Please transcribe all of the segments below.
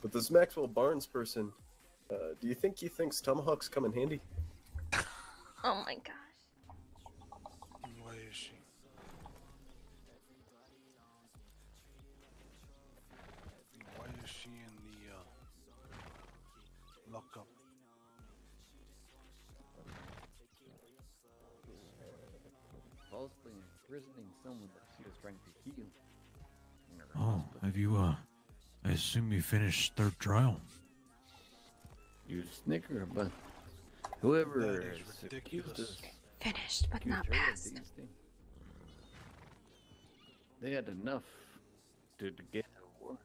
But this Maxwell Barnes person, uh, do you think he thinks tomahawks come in handy? Oh my gosh. Why is she? Why is she in the uh, lockup? Falsely imprisoning someone that she was trying to heal. Oh, have you, uh, I assume you finished third trial? You snicker, but whoever That is has ridiculous. us Finished, but not passed. They had enough to, to get her war.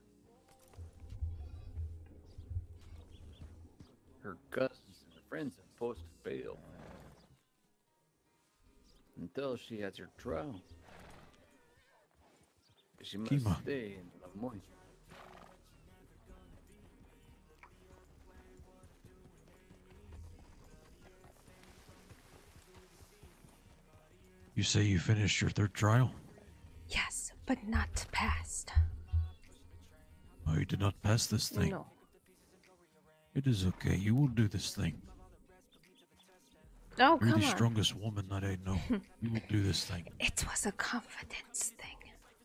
Her cousins and friends have posted bail until she has her trial. She must Kima. stay in Lemoyne. You say you finished your third trial? Yes, but not passed. Oh, you did not pass this thing. No. It is okay. You will do this thing. Oh, You're come the on. strongest woman that I know. you will do this thing. It was a confidence thing.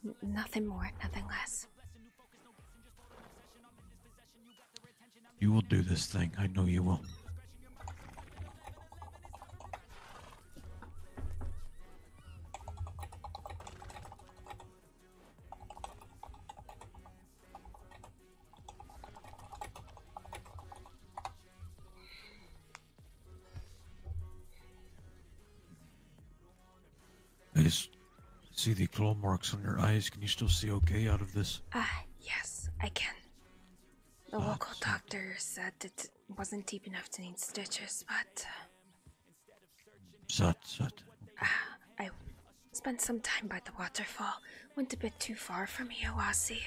N- nothing more, nothing less. You will do this thing. I know you will. See the claw marks on your eyes. Can you still see okay out of this? Ah, yes, I can. The local doctor said it wasn't deep enough to need stitches, but uh, Sat, sat. ah, I spent some time by the waterfall, went a bit too far from Iwasi,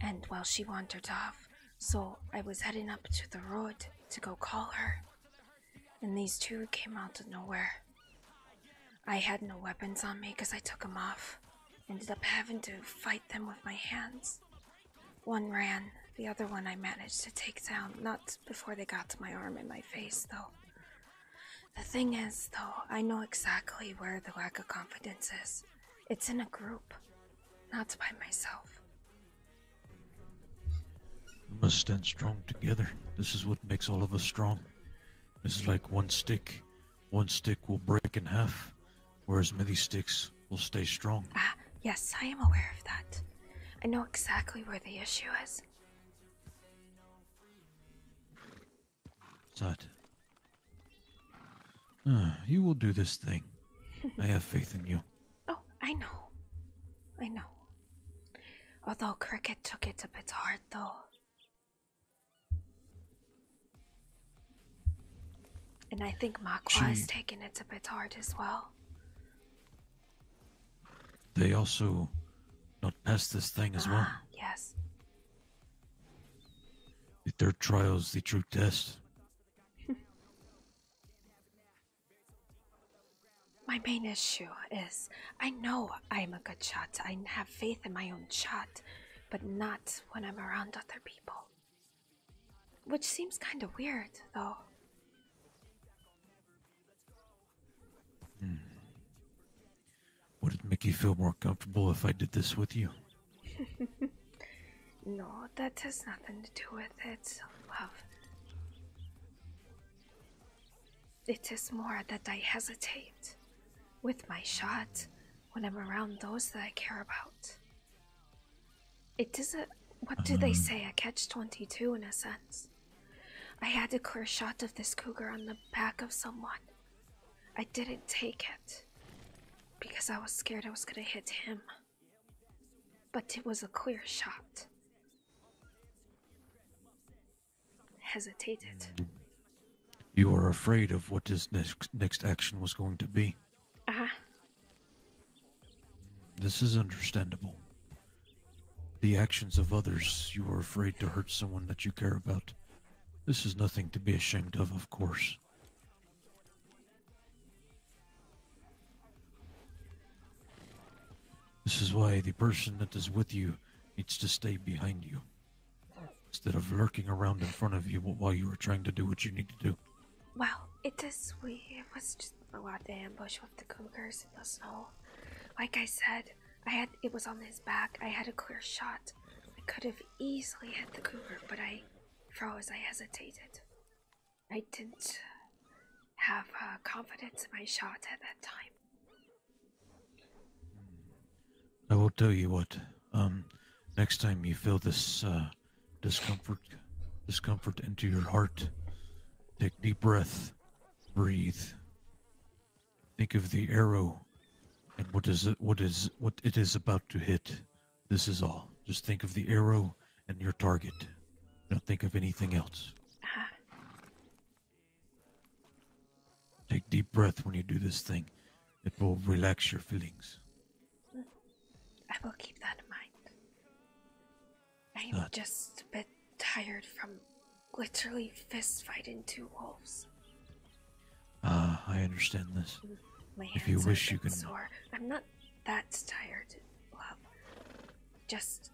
and well, she wandered off, so I was heading up to the road to go call her. And these two came out of nowhere. I had no weapons on me because I took them off. Ended up having to fight them with my hands. One ran, the other one I managed to take down, not before they got to my arm and my face, though. The thing is, though, I know exactly where the lack of confidence is. It's in a group, not by myself. We must stand strong together. This is what makes all of us strong. This is like one stick. One stick will break in half, whereas many sticks will stay strong. Ah, yes, I am aware of that. I know exactly where the issue is. Sat. Ah, you will do this thing. I have faith in you. Oh, I know. I know. Although Cricket took it a bit hard, though. And I think Makwa has taken it a bit hard as well. They also not pass this thing as well. Ah, yes. The third trial is the true test. My main issue is I know I'm a good shot. I have faith in my own shot, but not when I'm around other people. Which seems kind of weird, though. Make you feel more comfortable if I did this with you? No, that has nothing to do with it, love. It is more that I hesitate with my shot when I'm around those that I care about. It is a, what do they um. say, a catch 22 in a sense. I had a clear shot of this cougar on the back of someone. I didn't take it because I was scared I was gonna hit him. But it was a clear shot. Hesitated. You were afraid of what his next next action was going to be. Ah, This is understandable. The actions of others, you were afraid to hurt someone that you care about. This is nothing to be ashamed of, of course. Is why the person that is with you needs to stay behind you. instead of lurking around in front of you while you were trying to do what you need to do. Well, it is we. It was just a lot of ambush with the cougars in the snow. Like I said, I had it was on his back. I had a clear shot. I could have easily hit the cougar, but I froze. I hesitated. I didn't have uh, confidence in my shot at that time. I will tell you what. Um, next time you feel this uh, discomfort, discomfort into your heart, take deep breath, breathe. Think of the arrow, and what is it? What is what it is about to hit? This is all. Just think of the arrow and your target. Don't think of anything else. Take deep breath when you do this thing. It will relax your feelings. I will keep that in mind. I am Good. just a bit tired from literally fist fighting two wolves. Ah, I understand this. My hands If you wish, you can- sore. I'm not that tired, love. Just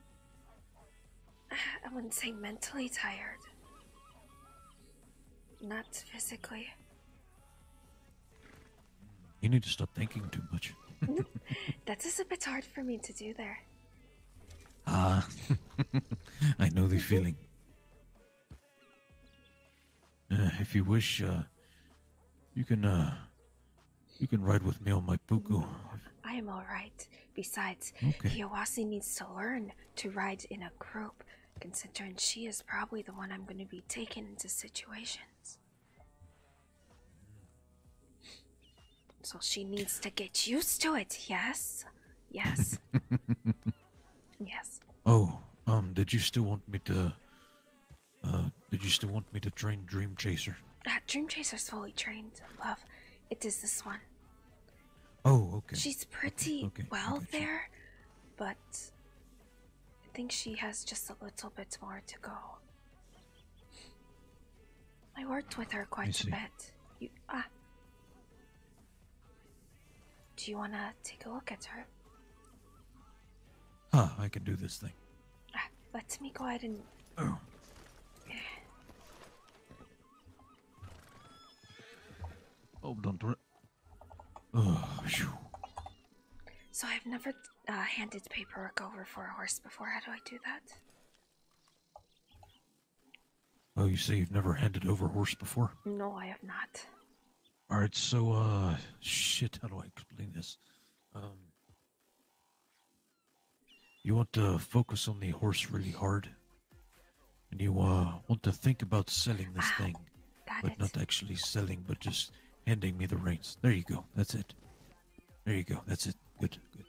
I wouldn't say mentally tired. Not physically. You need to stop thinking too much. That is a bit hard for me to do there. Ah, I know the feeling. Uh, if you wish, uh, you can, uh, you can ride with me on my puku. I am alright. Besides, Okay. Hiawasi needs to learn to ride in a group, considering she is probably the one I'm going to be taking into situations. So she needs to get used to it, yes? Yes. yes. Oh, um, did you still want me to, uh, did you still want me to train Dream Chaser? Uh, Dream Chaser's fully trained, love. It is this one. Oh, okay. She's pretty okay, I well there, but I think she has just a little bit more to go. I worked with her quite a bit. You ah. Do you wanna take a look at her? Huh, I can do this thing. Ah, let me go ahead and Oh. Oh, don't do it. Oh, phew. so I've never uh, handed paperwork over for a horse before. How do I do that? Oh, you say you've never handed over a horse before? No, I have not. All right, so uh, shit. How do I explain this? Um, you want to focus on the horse really hard, and you uh want to think about selling this thing, Got but it. not actually selling, but just handing me the reins. There you go. That's it. There you go. That's it. Good. Good.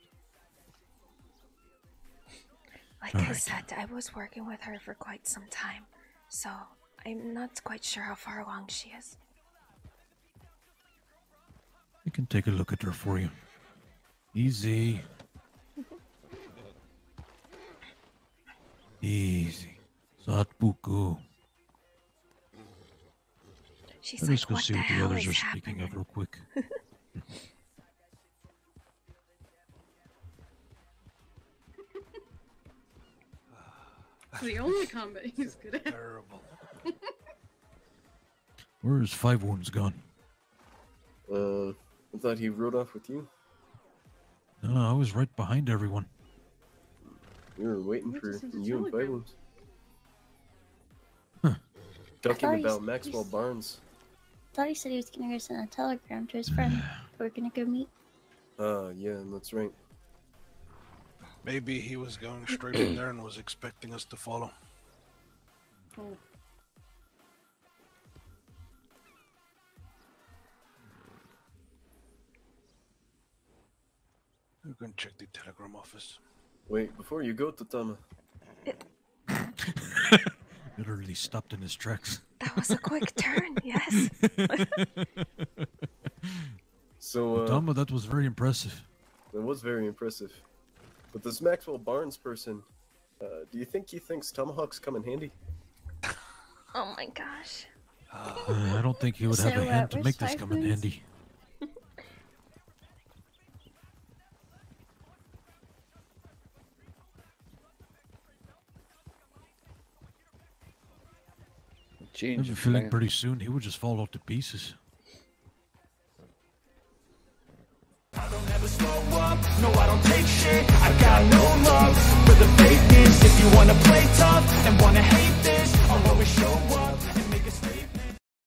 Like I Alright. said, I was working with her for quite some time, so I'm not quite sure how far along she is. I can take a look at her for you. Easy. Easy. Satpuku. She's Let like, us go what see the what the others is are speaking of real quick. The only combat he's good at. Terrible. Where is Five Wounds gone? Uh, thought he rode off with you. No, I was right behind everyone. We were waiting for just sent a you and telegram. Huh. Talking thought he about Maxwell he s- Barnes. thought he said he was gonna go send a telegram to his friend. We're gonna go meet. Ah, yeah, that's right. Maybe he was going straight in there and was expecting us to follow. Oh, You can check the telegram office. Wait, before you go, Tatama, It... Literally stopped in his tracks. That was a quick turn, yes. so uh, Tama, that was very impressive. that was very impressive. But this Maxwell Barnes person, uh, do you think he thinks tomahawks come in handy? Oh my gosh. Uh, I don't think he would have So, a uh, hand to make this Five come in handy. Change. I feel like pretty soon he would just fall off to pieces. I don't ever slow up, no I don't take shit I got no love for the fakeness If you wanna play tough and wanna hate this I'll always show up